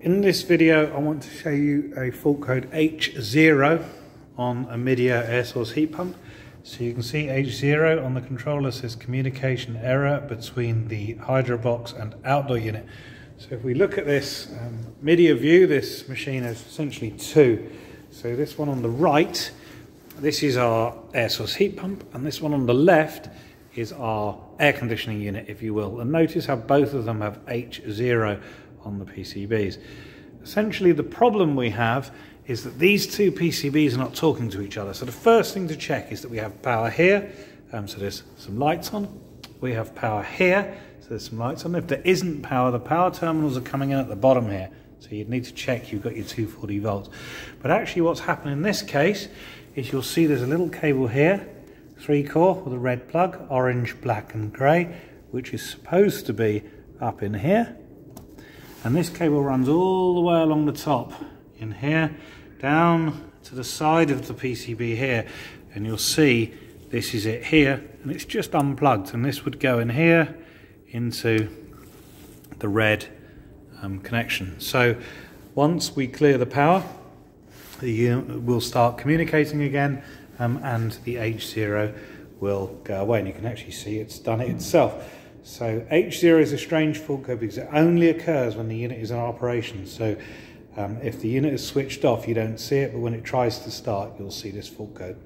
In this video, I want to show you a fault code H0 on a Midea air source heat pump. So you can see H0 on the controller says communication error between the hydro box and outdoor unit. So if we look at this um, Midea view, this machine has essentially two. So this one on the right, this is our air source heat pump, and this one on the left is our air conditioning unit, if you will. And notice how both of them have H0 on the PCBs. Essentially, the problem we have is that these two PCBs are not talking to each other. So the first thing to check is that we have power here, um, so there's some lights on. We have power here, so there's some lights on. If there isn't power, the power terminals are coming in at the bottom here. So you'd need to check you've got your 240 volts. But actually what's happened in this case is you'll see there's a little cable here, three core with a red plug, orange, black and grey, which is supposed to be up in here. And this cable runs all the way along the top in here, down to the side of the PCB here. And you'll see this is it here, and it's just unplugged. And this would go in here into the red um, connection. So once we clear the power, the unit will start communicating again um, and the H0 will go away. And you can actually see it's done it itself. So H0 is a strange fault code because it only occurs when the unit is in operation. So um, if the unit is switched off, you don't see it, but when it tries to start, you'll see this fault code.